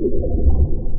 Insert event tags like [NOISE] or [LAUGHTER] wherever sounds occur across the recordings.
Thank you.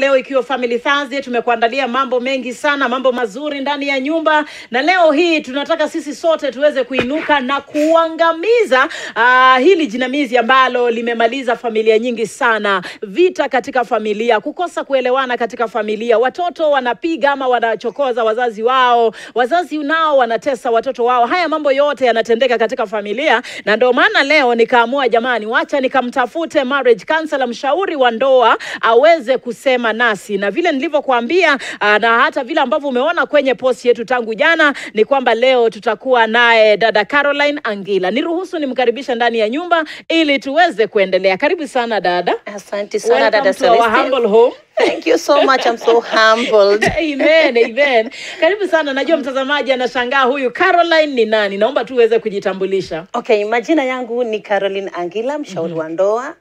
Leo ikiwa Family Thursday, tumekuandalia mambo mengi sana, mambo mazuri ndani ya nyumba, na leo hii tunataka sisi sote tuweze kuinuka na kuangamiza uh, hili jinamizi ambalo limemaliza familia nyingi sana, vita katika familia, kukosa kuelewana katika familia, watoto wanapiga ama wanachokoza wazazi wao, wazazi nao wanatesa watoto wao. Haya mambo yote yanatendeka katika familia, na ndio maana leo nikaamua, jamani, wacha nikamtafute marriage counselor, mshauri wa ndoa aweze kusema nasi, na vile nilivyokuambia ah, na hata vile ambavyo umeona kwenye post yetu tangu jana ni kwamba leo tutakuwa naye dada Caroline Angila. Niruhusu nimkaribisha ndani ya nyumba ili tuweze kuendelea. Karibu sana dada. Asante sana dada Celeste. humble home. Thank you so much. I'm so humbled. [LAUGHS] Amen, amen. Karibu sana. Najua mtazamaji anashangaa huyu Caroline ni nani. Naomba tu uweze kujitambulisha. Okay, majina yangu ni Caroline Angila, mshauri wa ndoa.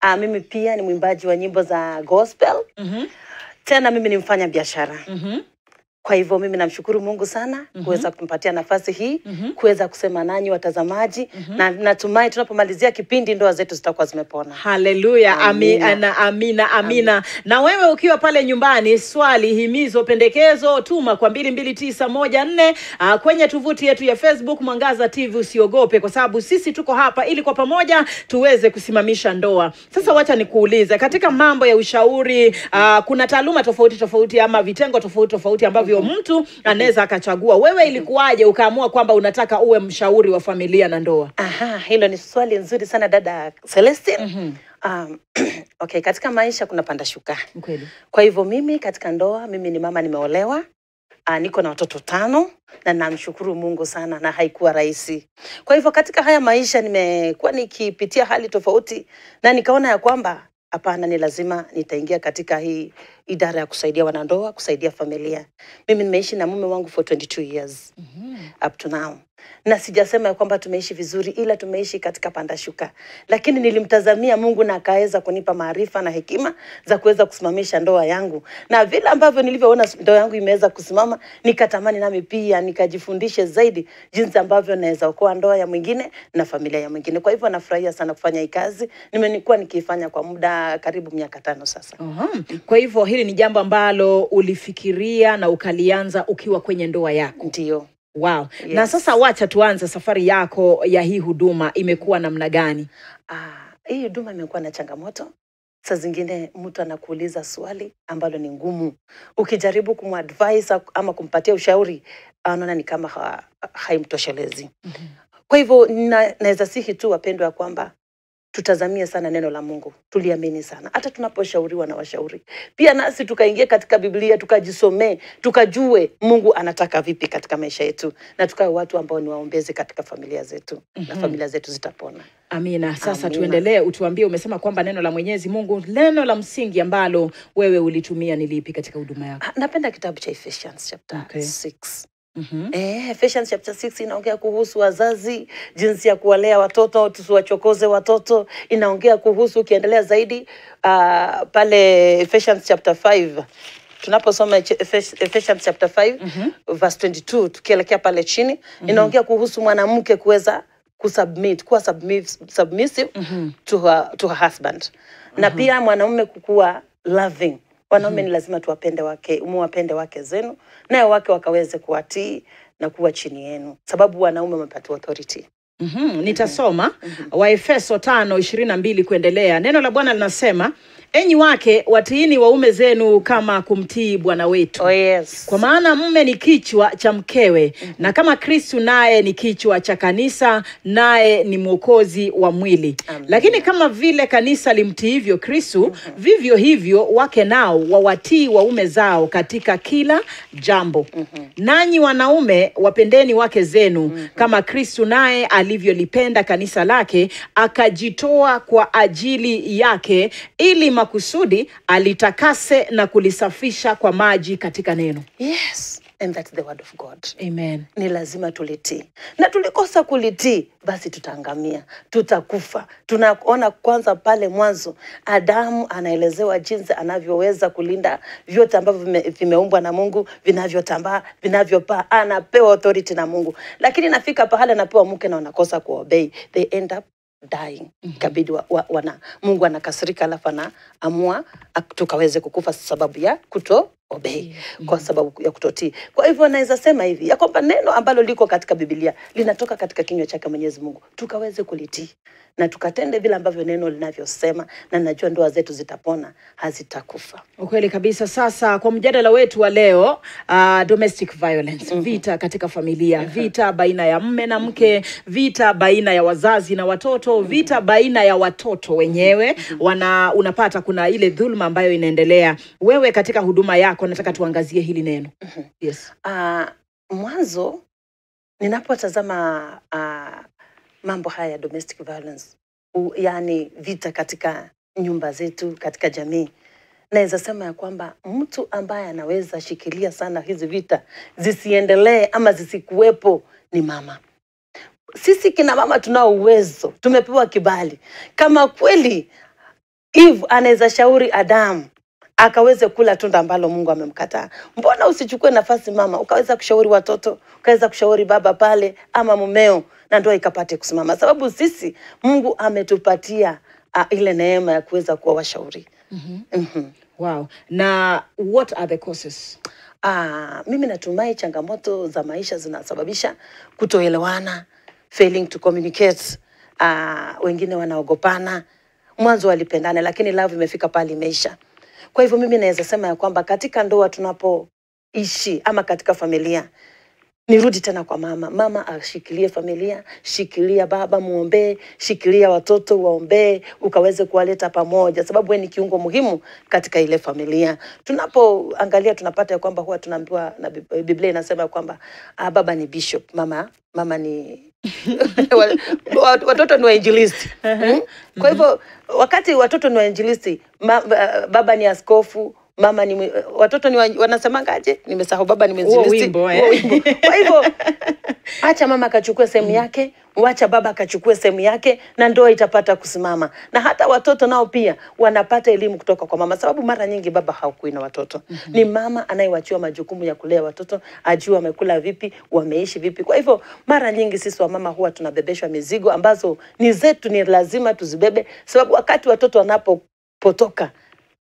Ah, mimi pia ni mwimbaji wa nyimbo za gospel. Tena mimi ni mfanya biashara. Kwa hivyo mimi namshukuru Mungu sana mm -hmm. kuweza kumpatia nafasi hii mm -hmm. kuweza kusema nanyi watazamaji, mm -hmm. na natumai tunapomalizia kipindi ndoa zetu zitakuwa zimepona. Haleluya, Amina. amina, amina, amina. Na wewe ukiwa pale nyumbani, swali, himizo, pendekezo, tuma kwa mbili mbili tisa moja nne ah, kwenye tuvuti yetu ya Facebook Mwangaza TV. Usiogope, kwa sababu sisi tuko hapa ili kwa pamoja tuweze kusimamisha ndoa. Sasa wacha nikuulize, katika mambo ya ushauri ah, kuna taaluma tofauti tofauti ama vitengo tofauti tofauti ambavyo mtu anaweza akachagua. Wewe ilikuwaje ukaamua kwamba unataka uwe mshauri wa familia na ndoa? Aha, hilo ni swali nzuri sana dada Celestine. Um, [CLEARS THROAT] okay, katika maisha kuna panda shuka. Kweli. Kwa hivyo mimi katika ndoa, mimi ni mama, nimeolewa. Uh, niko na watoto tano na namshukuru Mungu sana, na haikuwa rahisi. Kwa hivyo katika haya maisha nimekuwa nikipitia hali tofauti, na nikaona ya kwamba hapana, ni lazima nitaingia katika hii idara ya kusaidia wanandoa, kusaidia familia. Mimi nimeishi na mume wangu for 22 years mm -hmm. up to now na sijasema ya kwamba tumeishi vizuri, ila tumeishi katika panda shuka, lakini nilimtazamia Mungu na akaweza kunipa maarifa na hekima za kuweza kusimamisha ndoa yangu, na vile ambavyo nilivyoona ndoa yangu imeweza kusimama, nikatamani nami pia nikajifundishe zaidi jinsi ambavyo naweza okoa ndoa ya mwingine na familia ya mwingine. Kwa hivyo nafurahia sana kufanya hii kazi, nimekuwa nikiifanya kwa muda karibu miaka tano sasa. Uhum. Kwa hivyo hili ni jambo ambalo ulifikiria na ukalianza ukiwa kwenye ndoa yako. Ndio. Wow. Yes. Na sasa wacha tuanze safari yako ya hii huduma imekuwa namna gani? Ah, hii huduma imekuwa na changamoto. Saa zingine mtu anakuuliza swali ambalo ni ngumu, ukijaribu kumadvise ama kumpatia ushauri anaona ni kama ha, haimtoshelezi. Kwa hivyo naweza sihi tu wapendwa ya kwamba tutazamie sana neno la Mungu, tuliamini sana, hata tunaposhauriwa na washauri pia, nasi tukaingia katika Biblia tukajisomee, tukajue Mungu anataka vipi katika maisha yetu, na tukawe watu ambao ni waombezi katika familia zetu mm -hmm. na familia zetu zitapona. Amina. Sasa Amina. tuendelee, utuambie, umesema kwamba neno la Mwenyezi Mungu, neno la msingi ambalo wewe ulitumia ni lipi katika huduma yako? Ah, napenda kitabu cha Ephesians chapter Okay. 6. Mhm. Eh, Ephesians chapter 6 inaongea kuhusu wazazi, jinsi ya kuwalea watoto, tusiwachokoze watoto. Inaongea kuhusu ukiendelea zaidi uh, pale Ephesians chapter 5 tunaposoma Ephesians chapter 5 mm -hmm. verse 22 tukielekea pale chini mm -hmm. inaongea kuhusu mwanamke kuweza kusubmit kuwa submissive mm -hmm. to, her, to her husband mm -hmm. na pia mwanaume kukuwa loving wanaume ni lazima tuwapende wake muwapende wake zenu naye wake wakaweze kuwatii na kuwa chini yenu sababu wanaume wamepatiwa authority Mm -hmm. nitasoma mm -hmm. Waefeso tano ishirini na mbili kuendelea. Neno la Bwana linasema enyi wake watiini waume zenu kama kumtii Bwana wetu. oh yes Kwa maana mume ni kichwa cha mkewe, mm -hmm. na kama Kristu naye ni kichwa cha kanisa, naye ni mwokozi wa mwili. Amen. Lakini kama vile kanisa limtiivyo Kristu, mm -hmm. vivyo hivyo wake nao wawatii waume zao katika kila jambo. mm -hmm. Nanyi wanaume wapendeni wake zenu, mm -hmm. kama Kristu naye alivyolipenda kanisa lake, akajitoa kwa ajili yake, ili makusudi alitakase na kulisafisha kwa maji katika neno. yes and that's the word of god. Amen. ni lazima tulitii. Na tulikosa kulitii basi tutaangamia tutakufa. Tunaona kwanza pale mwanzo adamu anaelezewa jinsi anavyoweza kulinda vyote ambavyo vimeumbwa na mungu vinavyotambaa vinavyopaa. Anapewa authority na mungu. Lakini nafika pahali anapewa mke na wanakosa kuobei they end up dying kabidi wa, wa, wana, mungu anakasirika alafu anaamua tukaweze kukufa sababu ya kuto obey kwa sababu ya kutotii. Kwa hivyo naweza sema hivi ya kwamba neno ambalo liko katika Biblia linatoka katika kinywa chake mwenyezi mungu tukaweze kulitii na tukatende vile ambavyo neno linavyosema na najua ndoa zetu zitapona hazitakufa. Ukweli kabisa. Sasa kwa mjadala wetu wa leo uh, domestic violence, vita katika familia, vita baina ya mme na mke, vita baina ya wazazi na watoto, vita baina ya watoto wenyewe. Wana unapata kuna ile dhulma ambayo inaendelea. Wewe katika huduma yako, nataka tuangazie hili neno. mm -hmm. Yes. Uh, mwanzo ninapotazama uh, mambo haya ya domestic violence u, yani vita katika nyumba zetu katika jamii naweza sema ya kwamba mtu ambaye anaweza shikilia sana hizi vita zisiendelee ama zisikuwepo ni mama sisi kina mama tunao uwezo tumepewa kibali kama kweli Eve anaweza shauri Adamu akaweze kula tunda ambalo Mungu amemkataa. Mbona usichukue nafasi mama, ukaweza kushauri watoto, ukaweza kushauri baba pale ama mumeo, na ndoa ikapate kusimama, sababu sisi Mungu ametupatia uh, ile neema ya kuweza kuwa washauri. mm-hmm. Wow. Na what are the causes? Ah, mimi natumai changamoto za maisha zinasababisha kutoelewana, failing to communicate. Ah, wengine wanaogopana, mwanzo walipendana, lakini love imefika pale imeisha. Kwa hivyo mimi naweza sema ya kwamba katika ndoa tunapoishi ama katika familia nirudi tena kwa mama. Mama ashikilie familia, shikilia baba, muombee, shikilia watoto, waombee, ukaweze kuwaleta pamoja, sababu wewe ni kiungo muhimu katika ile familia. Tunapoangalia tunapata ya kwamba huwa tunaambiwa na Biblia inasema ya kwamba ah, baba ni bishop, mama mama ni [LAUGHS] watoto ni wainjilisti hmm? Kwa hivyo wakati watoto ni wainjilisti, baba ni askofu mama ni mwe, watoto ni wanasemangaje? Nimesahau. Baba ni mwinjilisti. wimbo, eh? Kwa hivyo [LAUGHS] acha mama akachukue sehemu yake, wacha baba akachukue sehemu yake, na ndoa itapata kusimama. Na hata watoto nao pia wanapata elimu kutoka kwa mama, sababu mara nyingi baba haukui na watoto. mm -hmm. Ni mama anayewachiwa majukumu ya kulea watoto, ajua wamekula vipi, wameishi vipi. Kwa hivyo mara nyingi sisi wamama huwa tunabebeshwa mizigo ambazo ni zetu, ni lazima tuzibebe, sababu wakati watoto wanapopotoka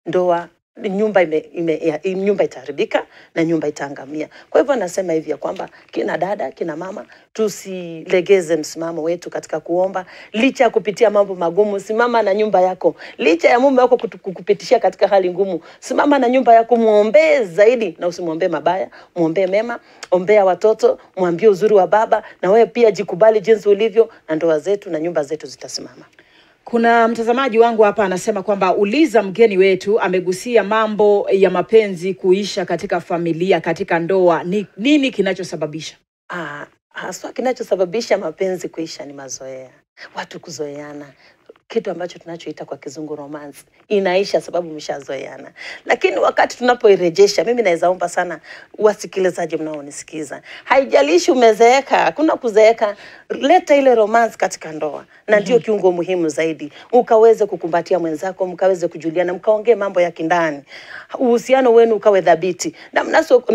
ndoa nyumba ime, ime, nyumba itaharibika na nyumba itaangamia. Kwa hivyo nasema hivi ya kwamba kina dada, kina mama, tusilegeze msimamo wetu katika kuomba, licha ya kupitia mambo magumu. Simama na nyumba yako, licha ya mume wako kukupitishia katika hali ngumu, simama na nyumba yako, mwombee zaidi, na usimwombee mabaya, mwombee mema, ombea watoto, mwambie uzuri wa baba, na wewe pia jikubali jinsi ulivyo, na ndoa zetu na nyumba zetu zitasimama. Kuna mtazamaji wangu hapa anasema kwamba uliza mgeni wetu amegusia mambo ya mapenzi kuisha katika familia, katika ndoa. Ni nini kinachosababisha? Ah, haswa kinachosababisha mapenzi kuisha ni mazoea, watu kuzoeana, kitu ambacho tunachoita kwa kizungu romance inaisha sababu mshazoeana. Lakini wakati tunapoirejesha, mimi naweza omba sana wasikilizaji mnaonisikiza, haijalishi umezeeka, hakuna kuzeeka, leta ile romance katika ndoa, na ndio mm -hmm. kiungo muhimu zaidi, ukaweze kukumbatia mwenzako, mkaweze kujuliana, mkaongee mambo ya kindani, uhusiano wenu ukawe dhabiti, na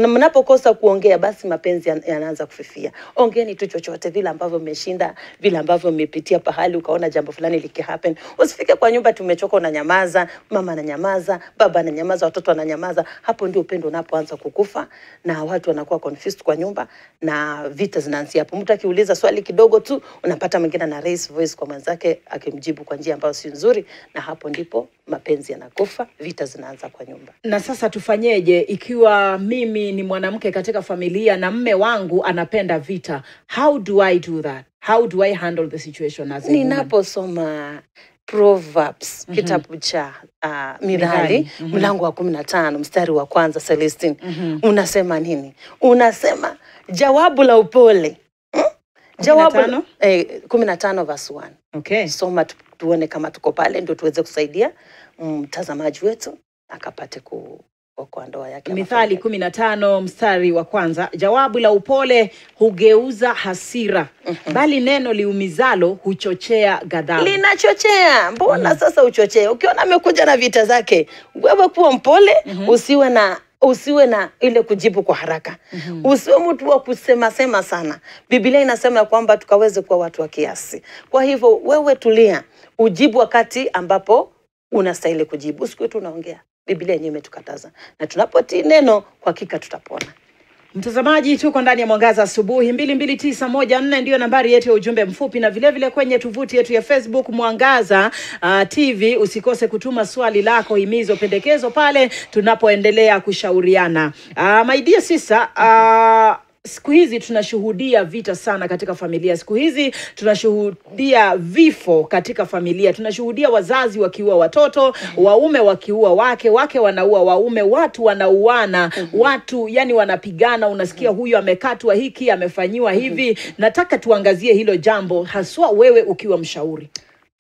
mnapokosa kuongea, basi mapenzi yanaanza kufifia. Ongeni tu chochote, vile ambavyo mmeshinda, vile ambavyo mmepitia pahali, ukaona jambo fulani likihappen. Usifike kwa nyumba tumechoka, unanyamaza, mama ananyamaza, baba ananyamaza, watoto wananyamaza. Hapo ndio upendo unapoanza kukufa na watu wanakuwa confused kwa nyumba na vita zinaanzia hapo. Mtu akiuliza swali kidogo tu, unapata mwingine na raise voice kwa mwenzake akimjibu kwa njia ambayo si nzuri, na hapo ndipo mapenzi yanakufa, vita zinaanza kwa nyumba. Na sasa tufanyeje ikiwa mimi ni mwanamke katika familia na mme wangu anapenda vita? How do I do that? How do I handle the situation as a ninaposoma Proverbs kitabu cha uh, Mithali mlango mm mlango wa kumi na tano mstari wa kwanza Celestine. Unasema nini? Unasema jawabu la upole. Hmm? jawabu eh, kumi na tano verse 1 Okay. soma tu, tuone kama tuko pale ndio tuweze kusaidia mtazamaji wetu akapate kuokoa ndoa yake Mithali kumi na tano mstari wa kwanza, jawabu la upole hugeuza hasira, bali neno liumizalo huchochea ghadhabu. linachochea. Mbona mm. sasa uchochee? Ukiona amekuja na vita zake wewe kuwa mpole mm -hmm. usiwe na usiwe na ile kujibu kwa haraka. Mm-hmm. usiwe mtu wa kusema sema sana. Biblia inasema ya kwamba tukaweze kuwa watu wa kiasi. Kwa hivyo wewe tulia. Ujibu wakati ambapo unastahili kujibu. Usiku tu unaongea biblia yenyewe imetukataza na tunapotii neno kwa hakika tutapona Mtazamaji, tuko ndani ya Mwangaza Asubuhi. mbili mbili tisa moja nne ndiyo nambari yetu ya ujumbe mfupi, na vilevile vile kwenye tovuti yetu ya Facebook Mwangaza uh, TV. Usikose kutuma swali lako, himizo, pendekezo pale tunapoendelea kushauriana. Uh, my dear sister, uh, siku hizi tunashuhudia vita sana katika familia. Siku hizi tunashuhudia vifo katika familia, tunashuhudia wazazi wakiua watoto, waume wakiua wake, wake wanaua waume, watu wanauana, watu yani wanapigana. Unasikia huyu amekatwa hiki, amefanyiwa hivi. Nataka tuangazie hilo jambo, haswa wewe ukiwa mshauri.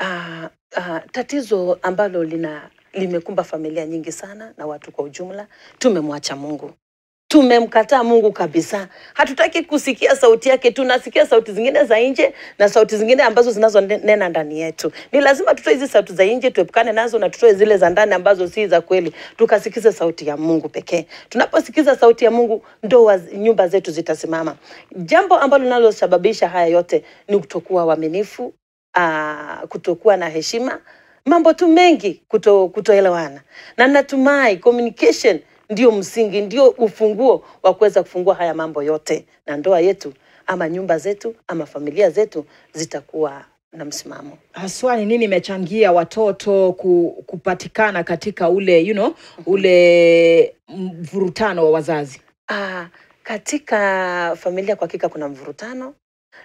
uh, uh, tatizo ambalo lina limekumba familia nyingi sana na watu kwa ujumla tumemwacha mungu tumemkataa mungu kabisa. Hatutaki kusikia sauti yake tunasikia sauti zingine za nje na sauti zingine ambazo zinazonena ndani yetu. Ni lazima tutoe hizi sauti za nje tuepukane nazo na tutoe zile za ndani ambazo si za kweli. Tukasikize sauti ya mungu pekee. Tunaposikiza sauti ya mungu ndo nyumba zetu zitasimama. Jambo ambalo linalosababisha haya yote ni kutokuwa uaminifu aa, kutokuwa na heshima. Mambo tu mengi kuto, kutoelewana. Na natumai communication ndio msingi ndio ufunguo wa kuweza kufungua haya mambo yote. Na ndoa yetu ama nyumba zetu ama familia zetu zitakuwa na msimamo. Haswa ni nini imechangia watoto ku, kupatikana katika ule you know, ule mvurutano wa wazazi? Ah, katika familia kwa hakika kuna mvurutano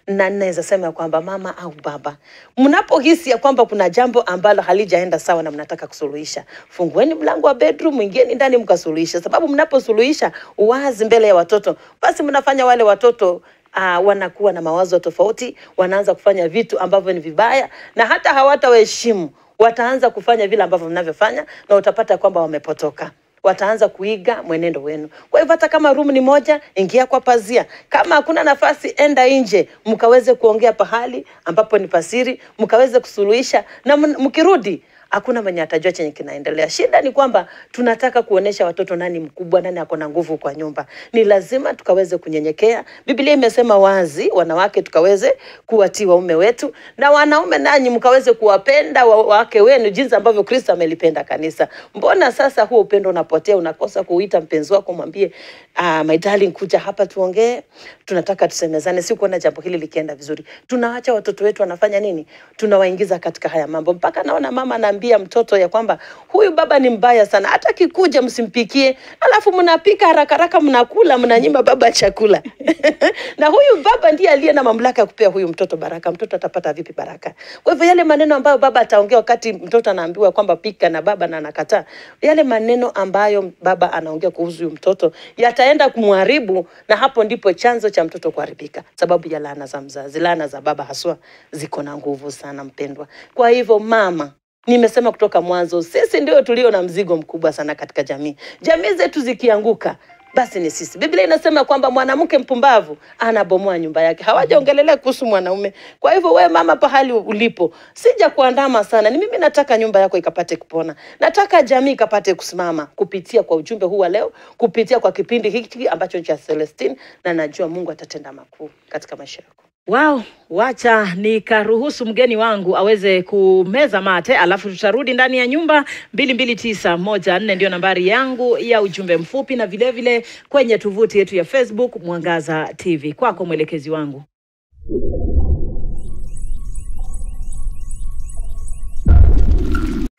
na naweza sema ya kwamba mama au baba mnapohisi ya kwamba kuna jambo ambalo halijaenda sawa na mnataka kusuluhisha fungueni mlango wa bedroom ingieni ndani mkasuluhisha sababu mnaposuluhisha wazi mbele ya watoto basi mnafanya wale watoto uh, wanakuwa na mawazo tofauti wanaanza kufanya vitu ambavyo ni vibaya na hata hawatawaheshimu. Wataanza kufanya vile ambavyo mnavyofanya na utapata kwamba wamepotoka wataanza kuiga mwenendo wenu. Kwa hivyo hata kama room ni moja, ingia kwa pazia. Kama hakuna nafasi, enda nje, mkaweze kuongea pahali ambapo ni pasiri, mkaweze kusuluhisha, na mkirudi hakuna mwenye atajua chenye kinaendelea. Shida ni kwamba tunataka kuonesha watoto nani mkubwa, nani ako na nguvu kwa nyumba. Ni lazima tukaweze kunyenyekea. Biblia imesema wazi, wanawake tukaweze kuwatii waume wetu, na wanaume nanyi mkaweze kuwapenda wake wenu jinsi ambavyo Kristo amelipenda kanisa. Mbona sasa huo upendo unapotea? Unakosa kuita mpenzi wako, mwambie uh, my darling, kuja hapa tuongee, tunataka tusemezane. Si kuona jambo hili likienda vizuri, tunaacha watoto wetu wanafanya nini? Tunawaingiza katika haya mambo, mpaka naona mama na anaambia mtoto ya kwamba huyu baba ni mbaya sana, hata kikuja msimpikie, alafu mnapika haraka haraka, mnakula, mnanyima baba chakula [LAUGHS] na huyu baba ndiye aliye na mamlaka ya kupea huyu mtoto baraka. Mtoto atapata vipi baraka? Kwa hivyo yale maneno ambayo baba ataongea wakati mtoto anaambiwa kwamba pika na baba na anakataa, yale maneno ambayo baba anaongea kuhusu huyu mtoto yataenda kumharibu, na hapo ndipo chanzo cha mtoto kuharibika, sababu ya laana za mzazi. Laana za baba haswa ziko na nguvu sana, mpendwa. Kwa hivyo mama, nimesema kutoka mwanzo, sisi ndio tulio na mzigo mkubwa sana katika jamii. Jamii zetu zikianguka basi ni sisi. Biblia inasema kwamba mwanamke mpumbavu anabomoa nyumba yake. Hawajaongelelea kuhusu mwanaume. Kwa hivyo we mama, pahali ulipo, sija kuandama sana, ni mimi nataka nyumba yako ikapate kupona, nataka jamii ikapate kusimama kupitia kwa ujumbe huu wa leo, kupitia kwa kipindi hiki ambacho cha Celestine, na najua Mungu atatenda makuu katika maisha yako. Wow, wacha nikaruhusu mgeni wangu aweze kumeza mate, alafu tutarudi ndani ya nyumba. mbili mbili tisa moja nne ndio nambari yangu ya ujumbe mfupi, na vilevile vile kwenye tovuti yetu ya Facebook Mwangaza TV. Kwako mwelekezi wangu.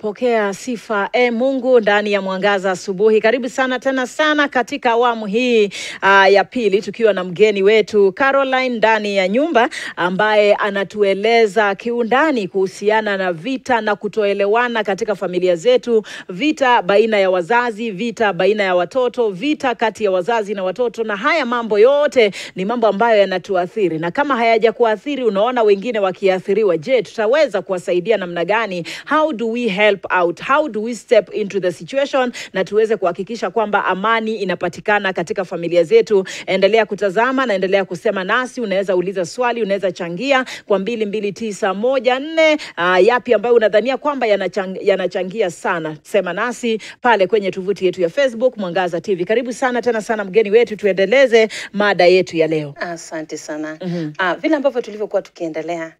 Pokea sifa e Mungu ndani ya Mwangaza Asubuhi. Karibu sana tena sana katika awamu hii uh, ya pili tukiwa na mgeni wetu Caroline ndani ya nyumba ambaye anatueleza kiundani kuhusiana na vita na kutoelewana katika familia zetu, vita baina ya wazazi, vita baina ya watoto, vita kati ya wazazi na watoto, na haya mambo yote ni mambo ambayo yanatuathiri, na kama hayaja kuathiri unaona wengine wakiathiriwa. Je, tutaweza kuwasaidia namna gani? How do we help out. How do we step into the situation na tuweze kuhakikisha kwamba amani inapatikana katika familia zetu? Endelea kutazama na endelea kusema nasi. Unaweza uliza swali unaweza changia kwa mbili mbili tisa moja nne. Uh, yapi ambayo unadhania kwamba yanachang, yanachangia sana? Sema nasi pale kwenye tovuti yetu ya facebook mwangaza tv karibu sana tena sana mgeni wetu tuendeleze mada yetu ya leo. Asante sana. mm -hmm. Ah, vile ambavyo tulivyokuwa tukiendelea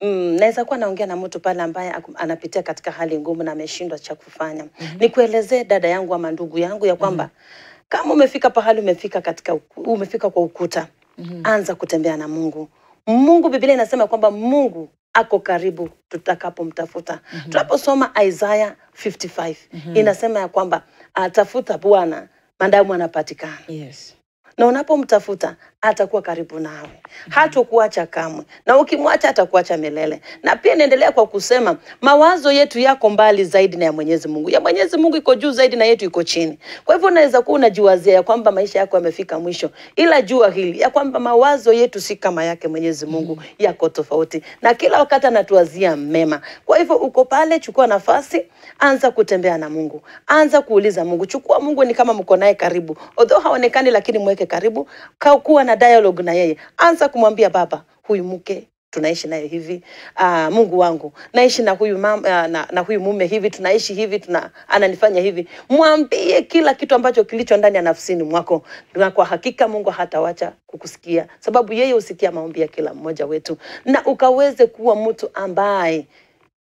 Mm, naweza kuwa naongea na mtu pale ambaye anapitia katika hali ngumu na ameshindwa cha kufanya. Mm -hmm. Nikuelezee dada yangu ama ndugu yangu ya kwamba mm -hmm. kama umefika pahali umefika katika umefika kwa ukuta, mm -hmm. anza kutembea na Mungu. Mungu, Biblia inasema kwamba Mungu ako karibu tutakapomtafuta. mm -hmm. Tunaposoma Isaiah 55 mm -hmm. inasema ya kwamba atafuta Bwana mandamu anapatikana yes. na unapomtafuta atakuwa karibu nawe, hatokuacha kamwe, na ukimwacha atakuacha milele. Na pia naendelea kwa kusema mawazo yetu yako mbali zaidi na ya Mwenyezi Mungu, ya Mwenyezi Mungu iko juu zaidi na yetu iko chini. Kwa hivyo unaweza kuwa unajiwazia ya kwamba maisha yako yamefika mwisho, ila jua hili ya kwamba mawazo yetu si kama yake Mwenyezi Mungu, yako tofauti, na kila wakati anatuwazia mema. Kwa hivyo uko pale, chukua nafasi, anza kutembea na Mungu, anza kuuliza Mungu, chukua Mungu ni kama mko naye karibu, although haonekani, lakini mweke karibu, Ka- kuwa na dialogue na yeye, anza kumwambia Baba, huyu mke tunaishi naye hivi. Uh, Mungu wangu naishi na huyu mam, uh, na, na huyu mume hivi tunaishi hivi tuna, ananifanya hivi. Mwambie kila kitu ambacho kilicho ndani ya nafsini mwako, na kwa hakika Mungu hatawacha kukusikia, sababu yeye husikia maombi ya kila mmoja wetu, na ukaweze kuwa mtu ambaye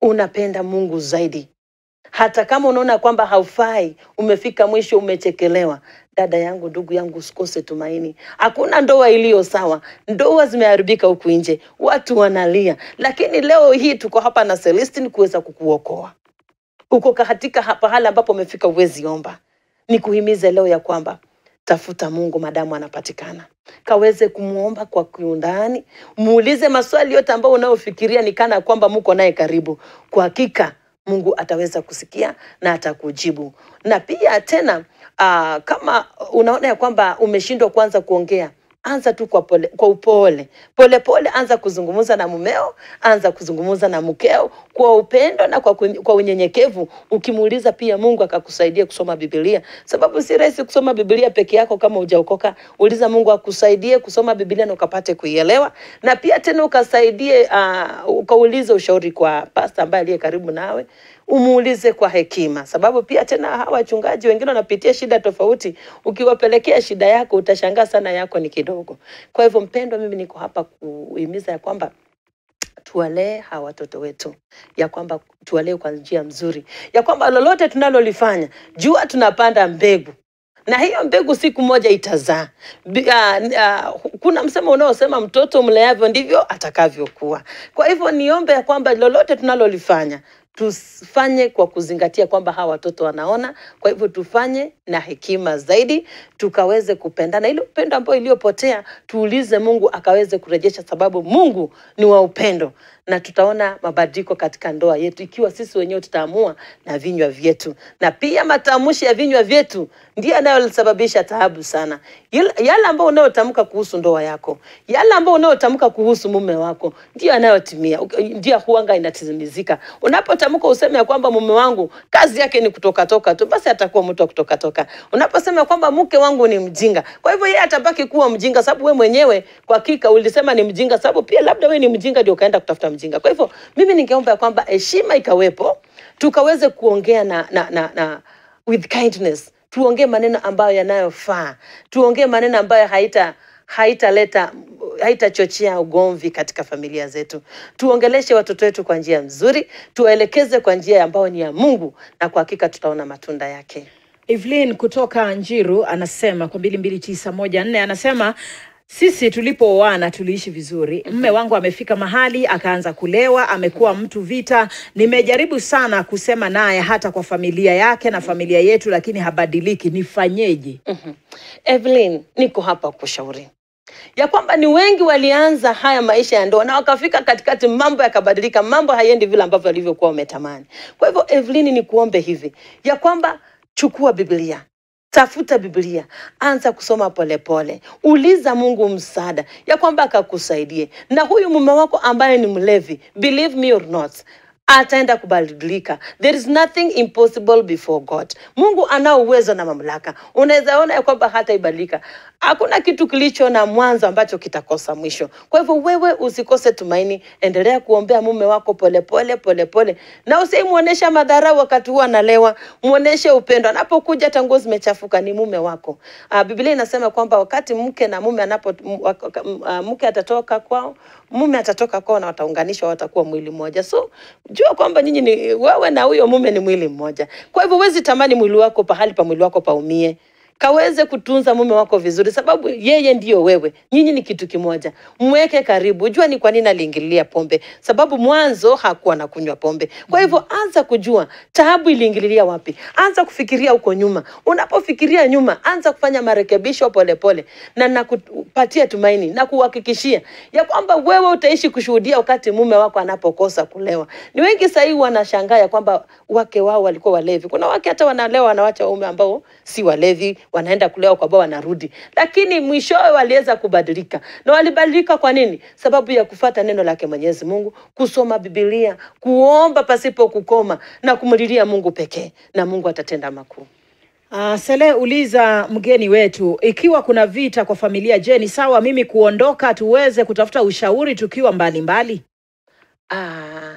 unapenda Mungu zaidi hata kama unaona kwamba haufai, umefika mwisho, umechekelewa. Dada yangu, ndugu yangu, usikose tumaini. Hakuna ndoa iliyo sawa, ndoa zimeharibika huku nje, watu wanalia, lakini leo hii tuko hapa na Celestine kuweza kukuokoa. Uko katika ha- pahala ambapo umefika, uwezi omba. Nikuhimize leo ya kwamba tafuta Mungu madamu anapatikana, kaweze kumwomba kwa kiundani, muulize maswali yote ambayo unayofikiria ni kana kwamba mko naye karibu. Kwa hakika Mungu ataweza kusikia na atakujibu. Na pia tena uh, kama unaona ya kwamba umeshindwa kwanza kuongea anza tu kwa, pole, kwa upole. Polepole pole, anza kuzungumza na mumeo, anza kuzungumza na mkeo kwa upendo na kwa, kwa unyenyekevu, ukimuuliza pia Mungu akakusaidia kusoma Biblia, sababu si rahisi kusoma Biblia peke yako kama hujaokoka. Uliza Mungu akusaidie kusoma Biblia na ukapate kuielewa, na pia tena ukasaidie uh, ukaulize ushauri kwa pasta ambaye aliye karibu nawe umuulize kwa hekima, sababu pia tena hawa wachungaji wengine wanapitia shida tofauti. Ukiwapelekea shida yako utashangaa sana, yako ni kidogo. Kwa hivyo, mpendwa, mimi niko hapa kuhimiza ya kwamba tuwalee hawa watoto wetu, ya kwamba tuwalee kwa njia mzuri, ya kwamba lolote tunalolifanya, jua tunapanda mbegu na hiyo mbegu siku moja itazaa. Uh, uh, Kuna msemo unaosema mtoto mleavyo ndivyo atakavyokuwa. Kwa hivyo niombe ya kwamba lolote tunalolifanya tufanye kwa kuzingatia kwamba hawa watoto wanaona. Kwa hivyo tufanye na hekima zaidi, tukaweze kupendana. Ile upendo ambayo iliyopotea, tuulize Mungu akaweze kurejesha, sababu Mungu ni wa upendo, na tutaona mabadiliko katika ndoa yetu ikiwa sisi wenyewe tutaamua na vinywa vyetu, na pia matamshi ya vinywa vyetu ndiyo yanayosababisha taabu sana. Yale ambayo unayotamka kuhusu ndoa yako, yale ambayo unayotamka kuhusu mume wako, ndiyo yanayotimia, ndiyo huanga inatimizika. Unapotamka useme ya kwamba mume wangu kazi yake ni kutoka toka tu, basi atakuwa mtu wa kutoka toka. Unaposema kwamba mke wangu ni mjinga, kwa hivyo yeye atabaki kuwa mjinga, sababu wewe mwenyewe kwa hakika ulisema ni mjinga, sababu pia labda wewe ni mjinga ndio ukaenda kutafuta mjinga. Kwa hivyo mimi ningeomba ya kwamba heshima ikawepo, tukaweze kuongea na, na, na, na with kindness tuongee maneno ambayo yanayofaa, tuongee maneno ambayo haita haitaleta haitachochea ugomvi katika familia zetu. Tuongeleshe watoto wetu kwa njia nzuri, tuwaelekeze kwa njia ambayo ni ya Mungu, na kwa hakika tutaona matunda yake. Evelyn kutoka Njiru anasema kwa mbili mbili tisa moja nne anasema sisi tulipooana tuliishi vizuri. Mme wangu amefika mahali akaanza kulewa, amekuwa mtu vita. Nimejaribu sana kusema naye hata kwa familia yake na familia yetu, lakini habadiliki. Nifanyeje? -hmm. Evelyn, niko hapa kushauri ya kwamba ni wengi walianza haya maisha ya ndoa na wakafika katikati, mambo yakabadilika, mambo hayendi vile ambavyo walivyokuwa wametamani. Kwa hivyo, Evelyn, ni kuombe hivi ya kwamba chukua Biblia, tafuta Biblia, anza kusoma polepole, uliza Mungu msaada ya kwamba akakusaidie. Na huyu mume wako ambaye ni mlevi, believe me or not, ataenda kubadilika. There is nothing impossible before God. Mungu ana uwezo na mamlaka. Unaweza ona ya kwamba hata ibadilika. Hakuna kitu kilicho na mwanzo ambacho kitakosa mwisho. Kwa hivyo wewe usikose tumaini, endelea kuombea mume wako polepole polepole pole. Na usimuonesha madharau wakati huwa analewa, muoneshe upendo. Anapokuja hata nguo zimechafuka ni mume wako. Uh, Biblia inasema kwamba wakati mke na mume anapo uh, mke atatoka kwao, mume atatoka kwao na wataunganishwa, watakuwa mwili mmoja. So jua kwamba nyinyi ni wewe na huyo mume ni mwili mmoja. Kwa hivyo huwezi tamani mwili wako pahali pa mwili wako paumie kaweze kutunza mume wako vizuri, sababu yeye ndiyo wewe, nyinyi ni kitu kimoja. Mweke karibu. Jua ni kwa nini aliingilia pombe, sababu mwanzo hakuwa na kunywa pombe. Kwa hivyo anza kujua taabu iliingililia wapi, anza kufikiria huko nyuma. Unapofikiria nyuma, anza kufanya marekebisho polepole, pole. na nakupatia tumaini na kuhakikishia ya kwamba wewe utaishi kushuhudia wakati mume wako anapokosa kulewa. Ni wengi sahii wanashangaa ya kwamba wake wao walikuwa walevi. Kuna wake hata wanalewa wanawacha waume ambao si walevi, wanaenda kulewa kwa baa, wanarudi, lakini mwishowe waliweza kubadilika. Na walibadilika kwa nini? Sababu ya kufata neno lake Mwenyezi Mungu, kusoma Biblia, kuomba pasipo kukoma na kumlilia Mungu pekee, na Mungu atatenda makuu. Uh, Sele uliza mgeni wetu ikiwa kuna vita kwa familia, je, ni sawa mimi kuondoka tuweze kutafuta ushauri tukiwa mbalimbali? Ah,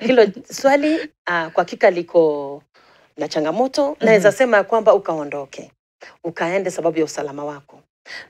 hilo swali ah, kwa hakika liko na changamoto. mm -hmm. Naweza sema ya kwamba ukaondoke ukaende sababu ya usalama wako,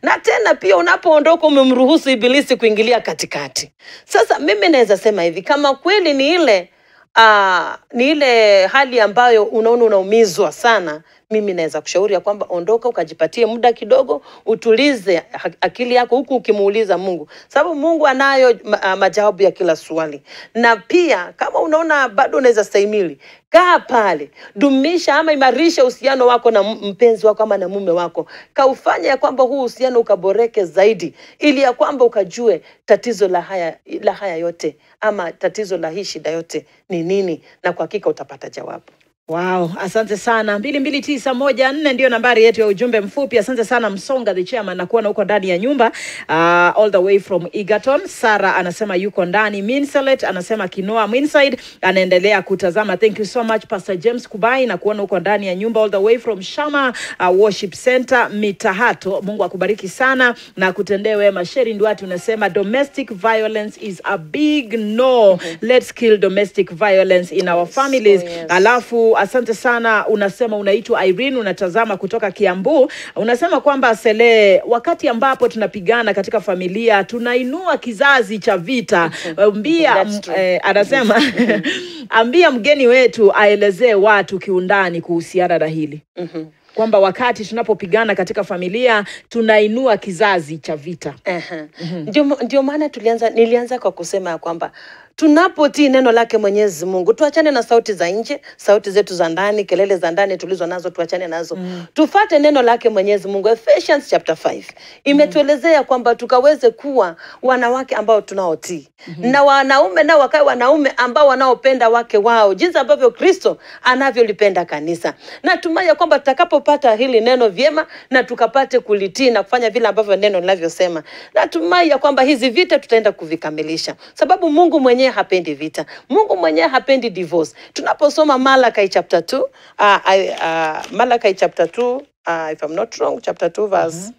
na tena pia unapoondoka umemruhusu ibilisi kuingilia katikati. Sasa mimi naweza sema hivi, kama kweli ni ile uh, ni ile hali ambayo unaona unaumizwa sana, mimi naweza kushauri ya kwamba ondoka, ukajipatie muda kidogo, utulize akili yako, huku ukimuuliza Mungu, sababu Mungu anayo ah, majawabu ya kila swali. Na pia kama unaona bado unaweza stahimili, kaa pale, dumisha ama imarisha uhusiano wako na mpenzi wako ama na mume wako, kaufanya ya kwamba huu uhusiano ukaboreke zaidi, ili ya kwamba ukajue tatizo la haya, la haya yote ama tatizo la hii shida yote ni nini, na kwa hakika utapata jawabu. Wow, asante sana. mbili mbili tisa moja nne ndio nambari yetu ya ujumbe mfupi. Asante sana Msonga the chairman, nakuona huko ndani ya nyumba uh, all the way from Egerton. Sara anasema yuko ndani. Minselet anasema Kinoa Minside anaendelea kutazama. Thank you so much Pastor James Kubai, nakuona huko ndani ya nyumba all the way from Shama uh, Worship Center Mitahato. Mungu akubariki sana na kutendee wema. Sheri Ndwati unasema domestic violence is a big no. Let's kill domestic violence in our families. So, yes. Alafu asante sana, unasema unaitwa Irene, unatazama kutoka Kiambu. Unasema kwamba Sele, wakati ambapo tunapigana katika familia tunainua kizazi cha vita. [LAUGHS] Ambia eh, anasema [LAUGHS] ambia mgeni wetu aelezee watu kiundani kuhusiana na hili mm -hmm kwamba wakati tunapopigana katika familia tunainua kizazi cha vita. Ndio, uh -huh. mm -hmm. ndio maana tulianza nilianza kwa kusema ya kwamba tunapotii neno lake Mwenyezi Mungu, tuachane na sauti za nje, sauti zetu za ndani, kelele za ndani tulizo nazo tuachane nazo. Mm. Tufate neno lake Mwenyezi Mungu. Ephesians chapter 5 imetuelezea kwamba tukaweze kuwa wanawake ambao tunaotii. Na wanaume nao wakae wanaume ambao wanaopenda wake wao, jinsi ambavyo Kristo anavyolipenda kanisa. Natumai kwamba tutakapopata hili neno vyema na tukapate kulitii na kufanya vile ambavyo neno linavyosema, natumai ya kwamba hizi vita tutaenda kuvikamilisha, sababu Mungu mwenyewe hapendi vita. Mungu mwenyewe hapendi divorce. Tunaposoma Malachi chapter 2, uh, uh, Malachi chapter 2, uh, if I'm not wrong, chapter 2 verse mm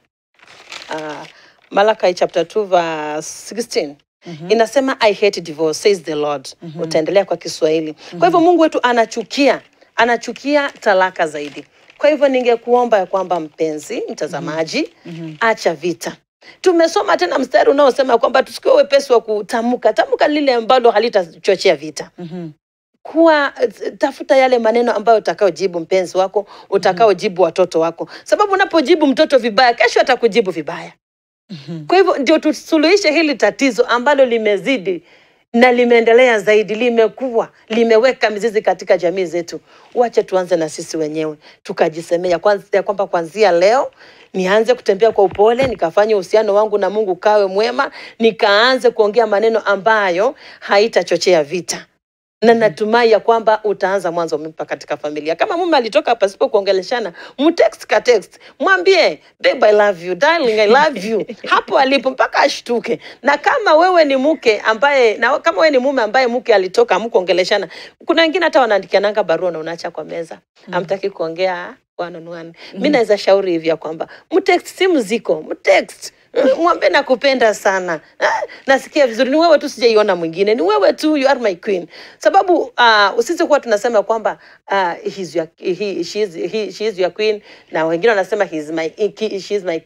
-hmm. uh, Malachi chapter 2 verse 16 Mm -hmm. inasema I hate divorce says the Lord. Mm -hmm. Utaendelea kwa Kiswahili. Mm -hmm. Kwa hivyo Mungu wetu anachukia anachukia talaka zaidi. Kwa hivyo ningekuomba ya kwamba mpenzi mtazamaji, mm -hmm. acha vita. Tumesoma tena mstari unaosema kwamba tusikiwe wepesi wa kutamka, tamka lile ambalo halitachochea vita mm -hmm. kuwa tafuta yale maneno ambayo utakaojibu mpenzi wako, utakaojibu watoto wako, sababu unapojibu mtoto vibaya, kesho atakujibu vibaya. mm -hmm. Kwa hivyo ndio tusuluhishe hili tatizo ambalo limezidi na limeendelea zaidi, limekuwa limeweka mizizi katika jamii zetu. Wache tuanze na sisi wenyewe tukajisemea kwanza, kwamba kuanzia leo nianze kutembea kwa upole, nikafanya uhusiano wangu na Mungu kawe mwema, nikaanze kuongea maneno ambayo haitachochea vita na natumai ya kwamba utaanza mwanzo mpya katika familia. Kama mume alitoka pasipo kuongeleshana, mtext ka text, mwambie babe I love you, darling I love you, [LAUGHS] hapo alipo mpaka ashtuke. Na kama wewe ni mke ambaye na kama wewe ni mume ambaye mke alitoka amkuongeleshana, kuna wengine hata wanaandikiananga barua na unaacha kwa meza, amtaki kuongea one on one. Mi naweza shauri hivi ya kwamba mtext, simu ziko. Mtext [LAUGHS] mwambie nakupenda sana. Ha? nasikia vizuri. Ni wewe tu sijaiona mwingine. Ni wewe tu you are my queen. Sababu uh, usisi kuwa tunasema kwamba uh, he's your, he, she, is, he, she is your queen. Na wengine wanasema he's my, he, she is my,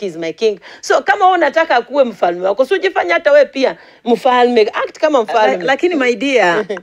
he's my king. So kama wewe unataka kuwe mfalme wako si ujifanye hata wewe pia mfalme. Act kama mfalme. Lakini my dear [LAUGHS]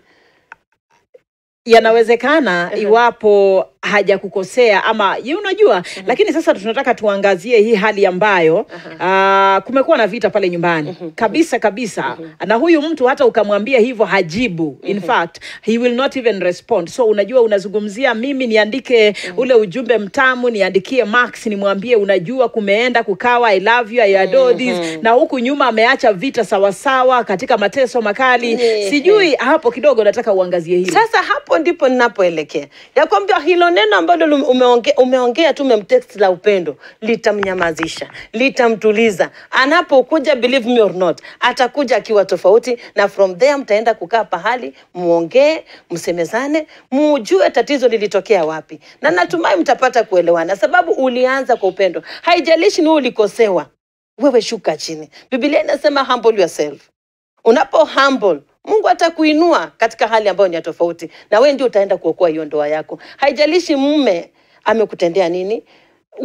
yanawezekana iwapo hajakukosea ama ye unajua mm -hmm. lakini sasa tunataka tuangazie hii hali ambayo uh -huh. uh, kumekuwa na vita pale nyumbani mm -hmm. kabisa kabisa mm -hmm. na huyu mtu hata ukamwambia hivyo hajibu in fact he will not even respond so unajua unazungumzia mimi niandike mm -hmm. ule ujumbe mtamu niandikie max nimwambie unajua kumeenda kukawa i love you i adore this na huku nyuma ameacha vita sawasawa katika mateso makali mm -hmm. sijui hapo kidogo nataka uangazie hilo Sasa hapo ndipo ninapoelekea ya kwamba hilo neno ambalo umeongea, umeongea tu umemtext la upendo litamnyamazisha, litamtuliza. Anapokuja, believe me or not, atakuja akiwa tofauti, na from there mtaenda kukaa pahali muongee, msemezane, mujue tatizo lilitokea wapi, na natumai mtapata kuelewana, sababu ulianza kwa upendo. Haijalishi ni ulikosewa, wewe shuka chini. Biblia inasema humble yourself unapo humble mungu atakuinua katika hali ambayo ni ya tofauti na wewe ndio utaenda kuokoa hiyo ndoa yako. Haijalishi mume amekutendea nini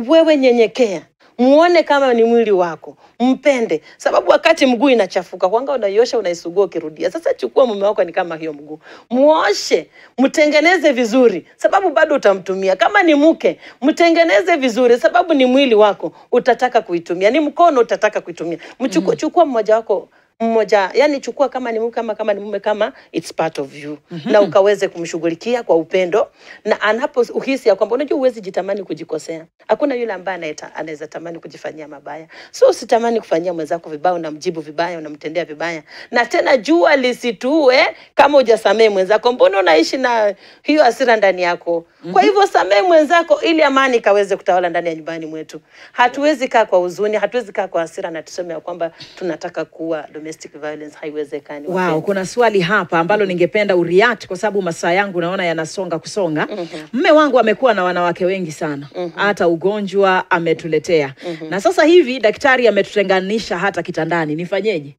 wewe nyenyekea muone kama ni mwili wako mpende. Sababu wakati mguu inachafuka kwanga unaiosha unaisugua ukirudia. Sasa chukua mume wako ni kama hiyo mguu. Muoshe mtengeneze vizuri. Sababu bado utamtumia. Kama ni mke mtengeneze vizuri. Sababu ni mwili wako utataka kuitumia. Ni mkono utataka kuitumia. Mchuku, chukua mmoja wako mmoja yani chukua kama ni mume kama kama ni mume kama it's part of you. Mm-hmm. na ukaweze kumshughulikia kwa upendo. Na anapo uhisi ya kwamba unajua huwezi jitamani kujikosea. Hakuna yule ambaye anaweza tamani kujifanyia mabaya. So usitamani kufanyia mwenzako vibaya unamjibu vibaya unamtendea vibaya. Na tena jua lisitue kama hujasamehe mwenzako. Mbona unaishi na hiyo hasira ndani yako? Mm -hmm. kwa hivyo samehe mwenzako ili amani ikaweze kutawala ndani ya nyumbani mwetu. Hatuwezi kaa kwa huzuni hatuwezi kaa kwa hasira na tuseme ya kwamba tunataka kuwa domestic violence haiwezekani Wow, kuna swali hapa ambalo mm -hmm. ningependa uriati kwa sababu masaa yangu naona yanasonga kusonga. Mme wangu amekuwa na wanawake wengi sana, mm hata ugonjwa ametuletea, mm -hmm. na sasa hivi daktari ametutenganisha hata kitandani. Nifanyeje?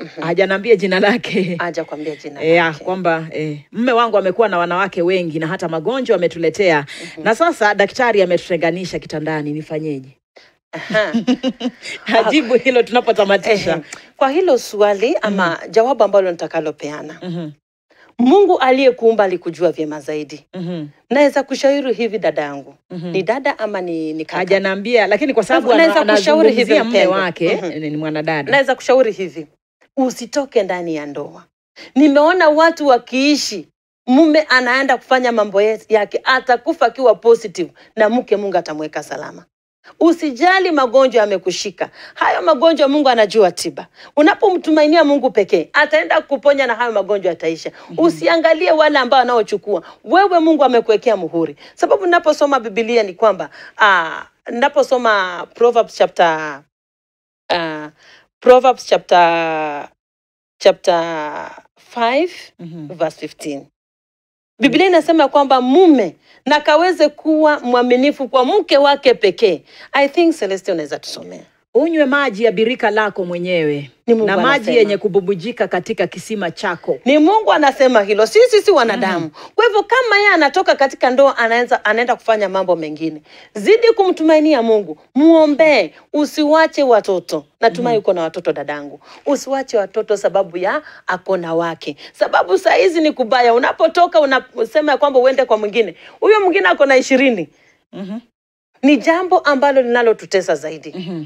Mm -hmm. Hajaniambia jina lake. aja kwambia jina lake. Yeah, kwamba eh, mme wangu amekuwa na wanawake wengi na hata magonjwa ametuletea, Mm -hmm. na sasa daktari ametutenganisha kitandani. Nifanyeje? Aha. [LAUGHS] Hajibu hilo tunapotamatisha. Kwa hilo swali ama jawabu ambalo nitakalopeana Mhm, mungu aliyekuumba alikujua vyema zaidi mhm, naweza kushauri hivi dada yangu mhm. ni dada ama ni, ni kaka hajaniambia lakini kwa sababu Naweza kushauri hivi mpendwa. wake mm -hmm. ni mwanadada naweza kushauri hivi usitoke ndani ya ndoa nimeona watu wakiishi mume anaenda kufanya mambo yake atakufa akiwa positive na mke mungu atamweka salama usijali magonjwa yamekushika. Hayo magonjwa mungu anajua tiba. Unapomtumainia mungu pekee ataenda kuponya na hayo magonjwa yataisha. Usiangalie wale ambao wanaochukua. Wewe mungu amekuwekea muhuri. Sababu naposoma bibilia ni kwamba uh, naposoma proverbs chapter uh, Proverbs chapter chapter 5 Mhm. verse 15. Biblia inasema kwamba mume na kaweze kuwa mwaminifu kwa mke wake pekee. I think Celestia, unaweza tusomea. Unywe maji ya birika lako mwenyewe Ni Mungu na maji anasema. yenye kububujika katika kisima chako Ni Mungu anasema hilo, sisi si wanadamu. Kwa hivyo kama yeye anatoka katika ndoa anaanza anaenda kufanya mambo mengine, zidi kumtumainia Mungu, muombee, usiwache watoto. Natumai mm. uko na watoto dadangu, usiwache watoto sababu ya akona wake, sababu saa hizi ni kubaya. Unapotoka unasema kwamba uende kwa mwingine, huyo mwingine ako na ishirini. Mhm. Ni jambo ambalo linalotutesa zaidi. Mhm.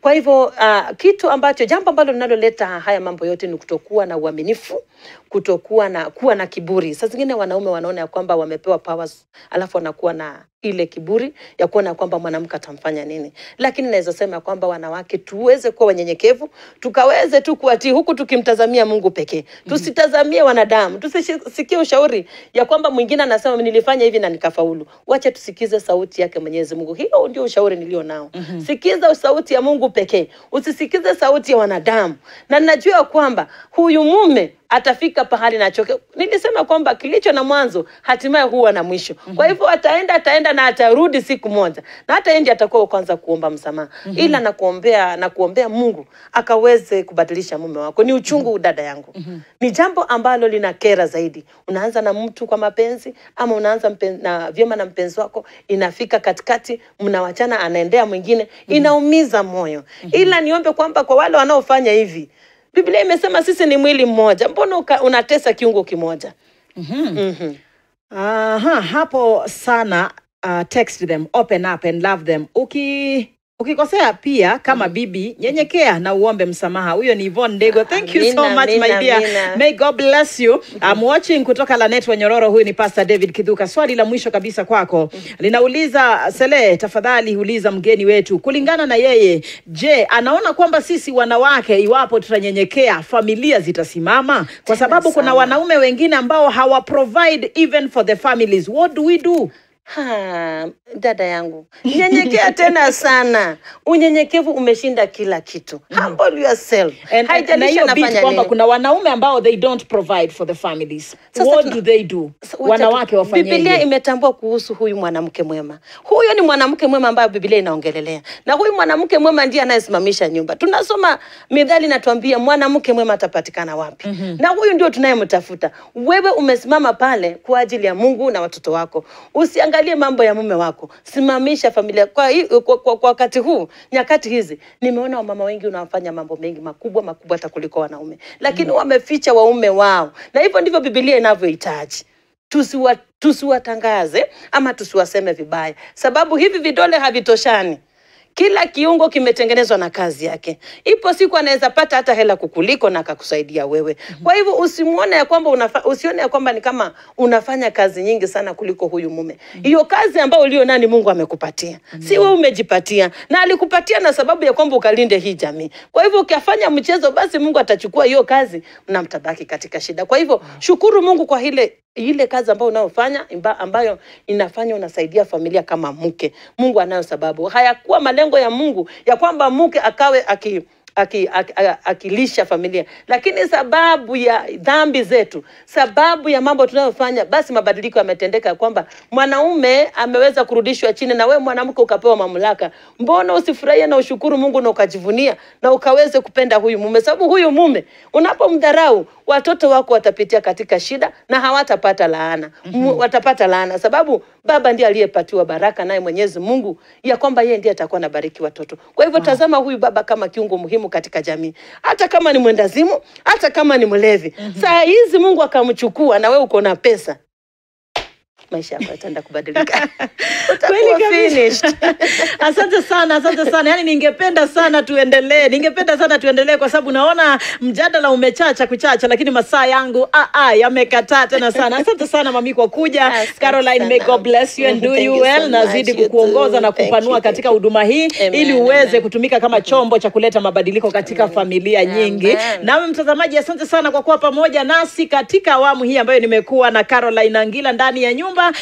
Kwa hivyo uh, kitu ambacho jambo ambalo linaloleta haya mambo yote ni kutokuwa na uaminifu, kutokuwa na kuwa na kiburi. Saa zingine wanaume wanaona ya kwamba wamepewa powers, alafu wanakuwa na ile kiburi ya kuona kwamba mwanamke atamfanya nini, lakini naweza sema kwamba wanawake tuweze kuwa wanyenyekevu, tukaweze tu kuatii huku tukimtazamia Mungu pekee, tusitazamie wanadamu, tusisikie ushauri ya kwamba mwingine anasema nilifanya hivi na nikafaulu. Wacha tusikize sauti yake Mwenyezi Mungu. Hiyo ndio ushauri nilio nao. Mm -hmm. Sikiza sauti ya Mungu pekee, usisikize sauti ya wanadamu, na najua kwamba huyu mume atafika pahali na choke. Nilisema kwamba kilicho na mwanzo hatimaye huwa na mwisho. mm -hmm. Kwa hivyo ataenda ataenda na atarudi siku moja, na hata yeye atakuwa kwanza kuomba msamaha. mm -hmm. Ila nakuombea nakuombea Mungu akaweze kubadilisha mume wako. Ni uchungu mm -hmm. dada yangu, mm -hmm. ni jambo ambalo lina kera zaidi. Unaanza na mtu kwa mapenzi ama unaanza mpen, na vyema na mpenzi wako, inafika katikati mnawachana, anaendea mwingine, inaumiza moyo. mm -hmm. Ila niombe kwamba kwa wale wanaofanya hivi Biblia imesema sisi ni mwili mmoja, mbona unatesa kiungo kimoja? Mhm. Aha, hapo sana uh, text them, open up and love them. Uki ukikosea pia kama bibi nyenyekea na uombe msamaha. Huyo ni Yvonne Ndego. Thank you so much my dear. May God bless you. I'm watching kutoka Lanet wa Nyororo. Huyu ni Pastor David Kidhuka. Swali la mwisho kabisa kwako linauliza, Sele, tafadhali uliza mgeni wetu kulingana na yeye, je, anaona kwamba sisi wanawake iwapo tutanyenyekea familia zitasimama? Kwa sababu kuna wanaume wengine ambao hawa provide even for the families. What do we do? Ha, dada yangu [LAUGHS] nyenyekea tena sana. Unyenyekevu umeshinda kila kitu. Humble yourself. And- na hiyo bit kwamba kuna wanaume ambao they don't provide for the families. Sasa What do they do? Wanawake wafanyeje? Biblia imetambua kuhusu huyu mwanamke mwema. Huyo ni mwanamke mwema ambaye Biblia inaongelelea, na huyu mwanamke mwema ndiye anayesimamisha nyumba. Tunasoma Mithali natuambia mwanamke mwema atapatikana wapi? Na huyu ndio tunayemtafuta. Wewe umesimama pale kwa ajili ya Mungu na watoto wako, usiangalie mambo ya mume wako, simamisha familia. Kwa, hii- kwa, kwa, kwa wakati huu, nyakati hizi, nimeona wamama wengi unawafanya mambo mengi makubwa makubwa hata kuliko wanaume, lakini mm. wameficha waume wao, na hivyo ndivyo Biblia inavyohitaji tusiwa, tusiwatangaze ama tusiwaseme vibaya, sababu hivi vidole havitoshani. Kila kiungo kimetengenezwa na kazi yake. Ipo siku anaweza pata hata hela kukuliko na akakusaidia wewe. Kwa hivyo usimuone ya kwamba unafa, usione ya kwamba ni kama unafanya kazi nyingi sana kuliko huyu mume. Hiyo kazi ambayo ulio nani Mungu amekupatia, si wewe umejipatia, na alikupatia na sababu ya kwamba ukalinde hii jamii. Kwa hivyo ukifanya mchezo, basi Mungu atachukua hiyo kazi na mtabaki katika shida. Kwa hivyo shukuru Mungu kwa ile ile kazi ambayo unayofanya ambayo inafanya unasaidia familia kama mke. Mungu anayo sababu. Hayakuwa malengo ya Mungu ya kwamba mke akawe aki aki- aki- a- akilisha familia, lakini sababu ya dhambi zetu, sababu ya mambo tunayofanya, basi mabadiliko yametendeka, ya kwamba mwanaume ameweza kurudishwa chini na wewe mwanamke ukapewa mamlaka. Mbona usifurahie na ushukuru Mungu na ukajivunia na ukaweze kupenda huyu mume? Sababu huyu mume unapomdharau, watoto wako watapitia katika shida na hawatapata laana. Mm-hmm. Watapata laana sababu baba ndiye aliyepatiwa baraka naye Mwenyezi Mungu ya kwamba yeye ndiye atakuwa anabariki watoto. Kwa hivyo tazama huyu baba kama kiungo muhimu katika jamii, hata kama ni mwendazimu, hata kama ni mlevi. mm -hmm. Saa hizi Mungu akamchukua na wewe uko na pesa, maisha yako yataenda kubadilika, [LAUGHS] Kweli. [LAUGHS] Asante sana, asante sana. Yani ningependa sana tuendelee, ningependa sana tuendelee kwa sababu naona mjadala umechacha kuchacha, lakini masaa yangu ah, ah, yamekataa tena sana. Asante sana mami kwa kuja. Asante Caroline, may. God bless you and do you well. so Nazidi kukuongoza na kupanua you, katika huduma hii Amen, ili uweze amen. kutumika kama chombo cha kuleta mabadiliko katika familia nyingi. Amen. Nawe mtazamaji, asante sana kwa kuwa pamoja nasi katika awamu hii ambayo nimekuwa na Caroline Angila ndani ya nyumba. 吧。